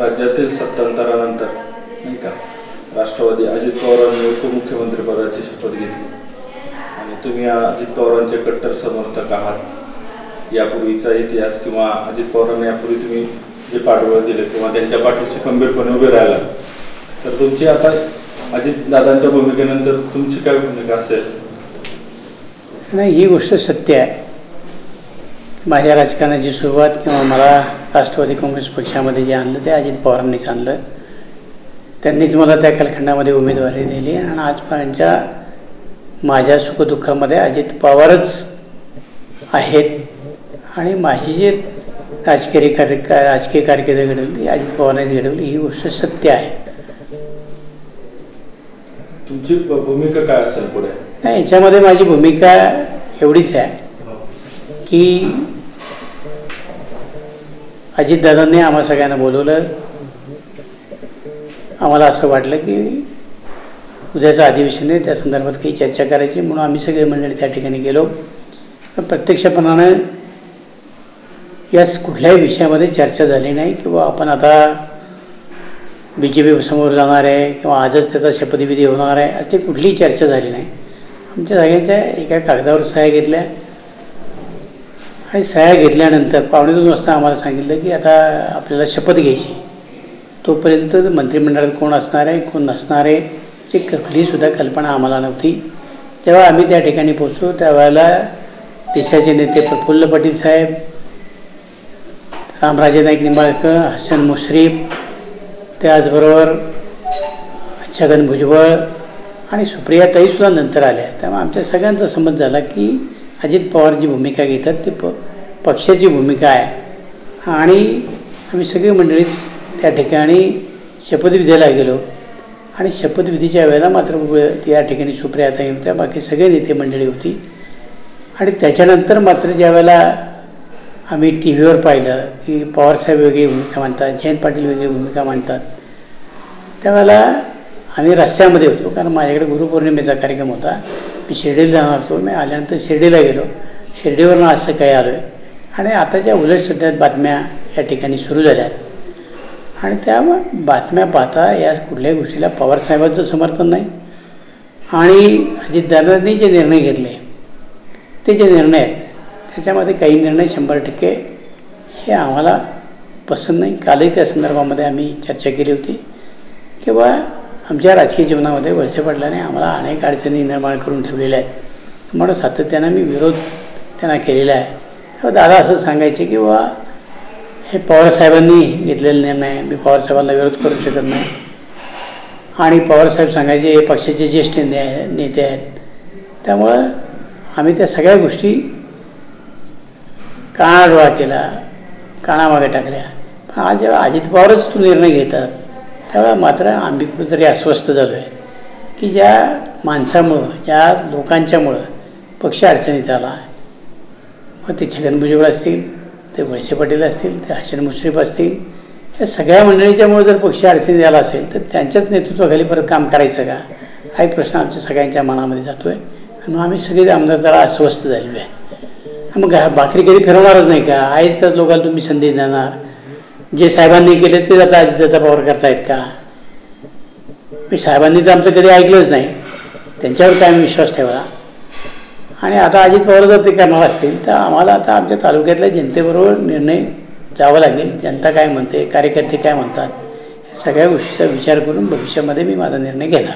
राज्यातील सत्तांतरानंतर नाही का राष्ट्रवादी अजित पवारांनी उपमुख्यमंत्रीपदाची शपथ घेतली. आणि तुम्ही अजित पवारांचे कट्टर समर्थक आहात. यापूर्वीचा इतिहास किंवा अजित पवारांना यापूर्वी तुम्ही जे पाठबळ दिले किंवा त्यांच्या पाठीशी खंबीरपणे उभे राहिला तर तुमची आता अजित दादांच्या भूमिकेनंतर तुमची काय भूमिका असेल? नाही ही गोष्ट सत्य आहे. माझ्या राजकारणाची सुरुवात किंवा मला राष्ट्रवादी काँग्रेस पक्षामध्ये जे आणलं ते अजित पवारांनीच आणलं. त्यांनीच मला त्या कालखंडामध्ये उमेदवारी दिली आणि आजपर्यंतच्या माझ्या सुखदुःखामध्ये अजित पवारच आहेत. आणि माझी जी राजकीय कार्य राजकीय कारकीर्द घडवली अजित पवारांनीच घडवली ही गोष्ट सत्य आहे. तुमची भूमिका काय असेल पुढे? नाही याच्यामध्ये माझी भूमिका एवढीच आहे की अजितदादांनी आम्हा सगळ्यांना बोलवलं. आम्हाला असं वाटलं की उद्याचं अधिवेशन आहे त्या संदर्भात काही चर्चा करायची म्हणून आम्ही सगळे मंडळी त्या ठिकाणी गेलो. प्रत्यक्षपणानं याच कुठल्याही विषयामध्ये चर्चा झाली नाही किंवा आपण आता बी जे पी समोर जाणार आहे किंवा आजच त्याचा शपथविधी होणार आहे अशी कुठलीही चर्चा झाली नाही. आमच्या सगळ्यांच्या एका कागदावर सह्या घेतल्या. आणि सह्या घेतल्यानंतर पावणे दोन वाजता आम्हाला सांगितलं की आता आपल्याला शपथ घ्यायची. तोपर्यंत मंत्रिमंडळात कोण असणार आहे कोण नसणार आहे ची कुठलीसुद्धा कल्पना आम्हाला नव्हती. जेव्हा आम्ही त्या ठिकाणी पोचलो त्यावेळेला देशाचे नेते प्रफुल्ल पटेल साहेब रामराजे नाईक निंबाळकर हसन मुश्रीफ त्याचबरोबर छगन भुजबळ आणि सुप्रिया ताईसुद्धा नंतर आल्या. त्यामुळे आमच्या सगळ्यांचा समज झाला की अजित पवार जी भूमिका घेतात ती प पक्षाची भूमिका आहे. आणि आम्ही सगळी मंडळीच त्या ठिकाणी शपथविधीला गेलो. आणि शपथविधीच्या वेळेला मात्र या त्या ठिकाणी सुप्रिया ताई होत्या बाकी सगळे नेते मंडळी होती. आणि त्याच्यानंतर मात्र ज्या वेळेला आम्ही टी व्हीवर पाहिलं की पवारसाहेब वेगळी भूमिका मांडतात जयंत पाटील वेगळी भूमिका मांडतात त्यावेळेला आम्ही रस्त्यामध्ये होतो कारण माझ्याकडे गुरुपौर्णिमेचा कार्यक्रम होता. मी शिर्डीला जाणार होतो. मी आल्यानंतर शिर्डीला गेलो. शिर्डीवरनं आज सकाळी आलो आहे आणि आताच्या उलट सध्यात बातम्या या ठिकाणी सुरू झाल्या आणि त्या बातम्या पाहता या कुठल्याही गोष्टीला पवारसाहेबांचं समर्थन नाही. आणि अजितदादांनी जे निर्णय घेतले ते जे निर्णय आहेत त्याच्यामध्ये काही निर्णय शंभर टक्के हे आम्हाला पसंत नाही. कालही त्या संदर्भामध्ये आम्ही चर्चा केली होती. किंवा आमच्या राजकीय जीवनामध्ये वळसे पडल्याने आम्हाला अनेक अडचणी निर्माण करून ठेवलेल्या आहेत. म्हणून सातत्यानं मी विरोध त्यांना केलेला आहे. दादा असं सांगायचे की बाबा हे पवारसाहेबांनी घेतलेला निर्णय मी पवारसाहेबांना विरोध करू शकत नाही. आणि पवारसाहेब सांगायचे हे पक्षाचे ज्येष्ठ ने नेते आहेत. त्यामुळं आम्ही त्या सगळ्या गोष्टी कानाडोळा केला कानामागे टाकल्या. पण आज जेव्हा अजित पवारच तो निर्णय घेतात त्यावेळेला मात्र आम्ही कुठेतरी अस्वस्थ झालो आहे की ज्या माणसामुळं ज्या लोकांच्यामुळं पक्ष अडचणीत आला मग ते छगन भुजबळ असतील ते वळसे पाटील असतील ते हसन मुश्रीफ असतील या सगळ्या मंडळीच्यामुळे जर पक्ष अडचणीत आला असेल तर त्यांच्याच नेतृत्वाखाली परत काम करायचं का? हा एक प्रश्न आमच्या सगळ्यांच्या मनामध्ये जातो आहे आणि मग आम्ही सगळे आमदार जरा अस्वस्थ झालेलो आहे. मग भाकरी कधी फिरवणारच नाही का? आहेच तर लोकांना तुम्ही संधी देणार. जे साहेबांनी केले ते आता अजितदादा पवार करतायत का? मी साहेबांनी तर आमचं कधी ऐकलंच नाही. त्यांच्यावर काय विश्वास ठेवला? आणि आता अजित पवार जर ते करणार असतील तर आम्हाला आता आमच्या तालुक्यातल्या जनतेबरोबर निर्णय जावं लागेल. जनता काय म्हणते कार्यकर्ते काय म्हणतात या सगळ्या गोष्टीचा विचार करून भविष्यामध्ये मी माझा निर्णय घेणार.